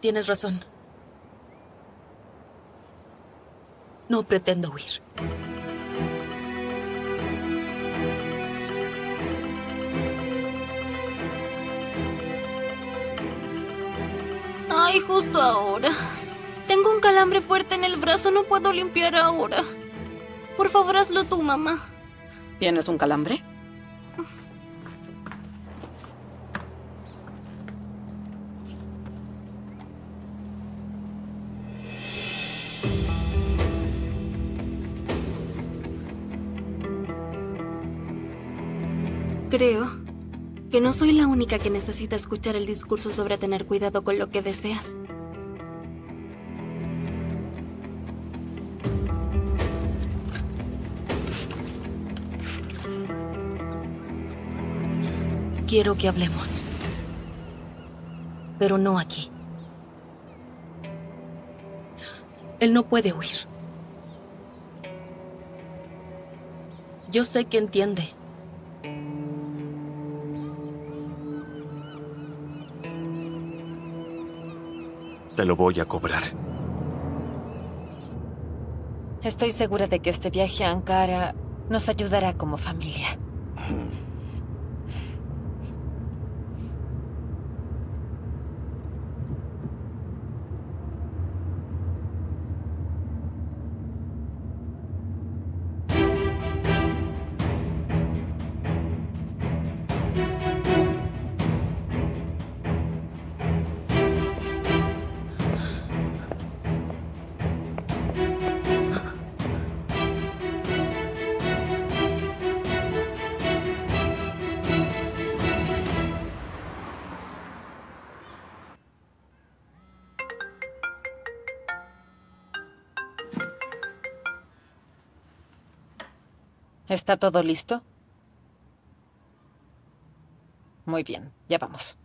Tienes razón. No pretendo huir. Ay, justo ahora. Tengo un calambre fuerte en el brazo, no puedo limpiar ahora. Por favor, hazlo tú, mamá. ¿Tienes un calambre? Creo que no soy la única que necesita escuchar el discurso sobre tener cuidado con lo que deseas. Quiero que hablemos. Pero no aquí. Él no puede huir. Yo sé que entiende. Te lo voy a cobrar. Estoy segura de que este viaje a Ankara nos ayudará como familia. ¿Está todo listo? Muy bien, ya vamos.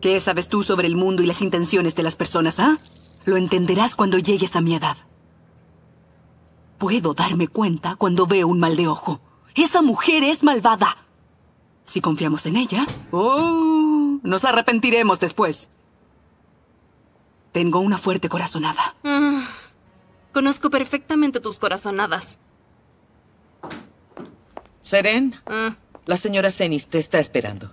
¿Qué sabes tú sobre el mundo y las intenciones de las personas, ah? Lo entenderás cuando llegues a mi edad. Puedo darme cuenta cuando veo un mal de ojo. Esa mujer es malvada. Si confiamos en ella, oh, nos arrepentiremos después. Tengo una fuerte corazonada. Ah, conozco perfectamente tus corazonadas. Seren, Ah, la señora Cenis te está esperando.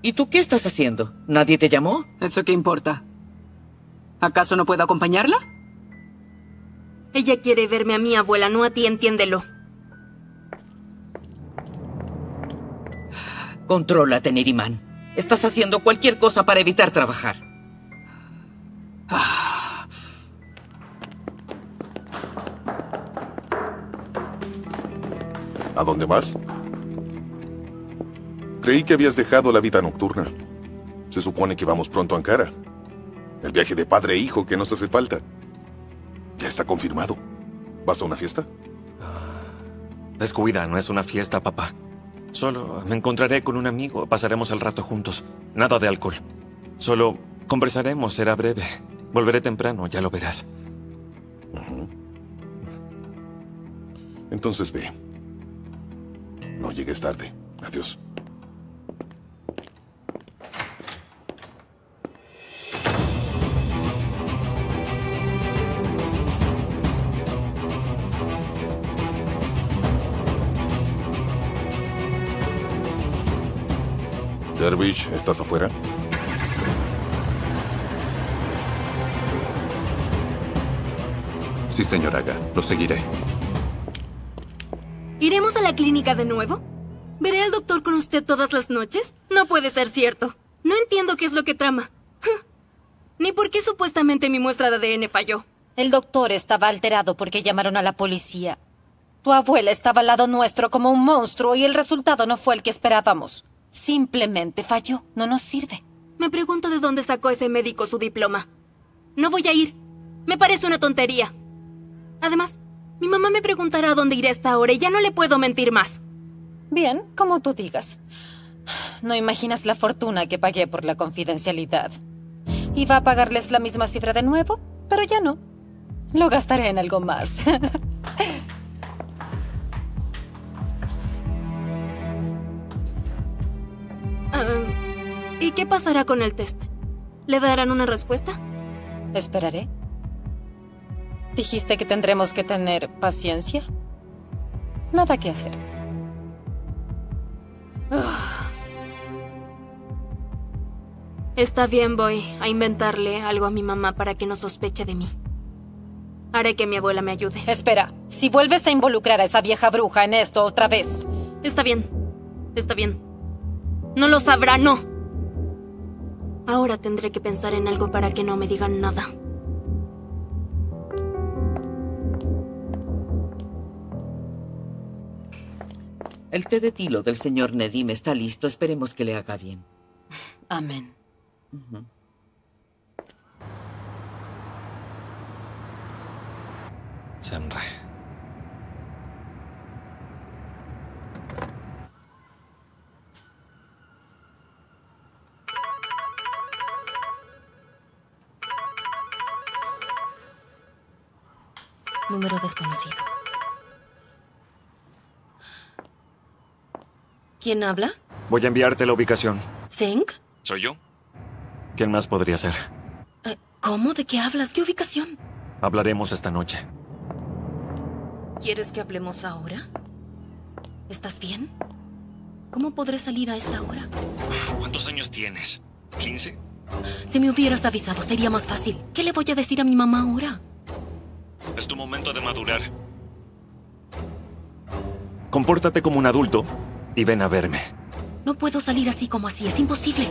¿Y tú qué estás haciendo? ¿Nadie te llamó? ¿Eso qué importa? ¿Acaso no puedo acompañarla? ella quiere verme a mi abuela, no a ti, entiéndelo. Contrólate, Neriman. Estás haciendo cualquier cosa para evitar trabajar. ¿A dónde vas? Creí que habías dejado la vida nocturna. Se supone que vamos pronto a Ankara. El viaje de padre e hijo que nos hace falta. Ya está confirmado. ¿Vas a una fiesta? Descuida, no es una fiesta, papá. Solo me encontraré con un amigo, pasaremos el rato juntos. Nada de alcohol. Solo conversaremos, será breve. Volveré temprano, ya lo verás. Entonces ve. No llegues tarde. Adiós. Dervish, ¿estás afuera? Sí, señor Aga, lo seguiré. ¿Iremos a la clínica de nuevo? ¿Veré al doctor con usted todas las noches? No puede ser cierto. No entiendo qué es lo que trama. Ni por qué supuestamente mi muestra de ADN falló. El doctor estaba alterado porque llamaron a la policía. Tu abuela estaba al lado nuestro como un monstruo y el resultado no fue el que esperábamos. Simplemente falló. No nos sirve. Me pregunto de dónde sacó ese médico su diploma. No voy a ir. Me parece una tontería. Además, mi mamá me preguntará a dónde iré esta hora y ya no le puedo mentir más. Bien, como tú digas. No imaginas la fortuna que pagué por la confidencialidad. Iba a pagarles la misma cifra de nuevo, pero ya no. Lo gastaré en algo más. Ah, ¿Y qué pasará con el test? ¿Le darán una respuesta? Esperaré. ¿Dijiste que tendremos que tener paciencia? Nada que hacer. Está bien, voy a inventarle algo a mi mamá para que no sospeche de mí. Haré que mi abuela me ayude. Espera, si vuelves a involucrar a esa vieja bruja en esto otra vez. Está bien. Está bien. No lo sabrá, no. Ahora tendré que pensar en algo para que no me digan nada. El té de tilo del señor Nedim está listo. Esperemos que le haga bien. Amén. Semre. Número desconocido. ¿Quién habla? Voy a enviarte la ubicación. ¿Zeng? ¿Soy yo? ¿Quién más podría ser? Eh, ¿Cómo? ¿De qué hablas? ¿Qué ubicación? Hablaremos esta noche. ¿Quieres que hablemos ahora? ¿Estás bien? ¿Cómo podré salir a esta hora? ¿Cuántos años tienes? ¿15? Si me hubieras avisado, sería más fácil. ¿Qué le voy a decir a mi mamá ahora? Es tu momento de madurar. Compórtate como un adulto y ven a verme. No puedo salir así como así, es imposible.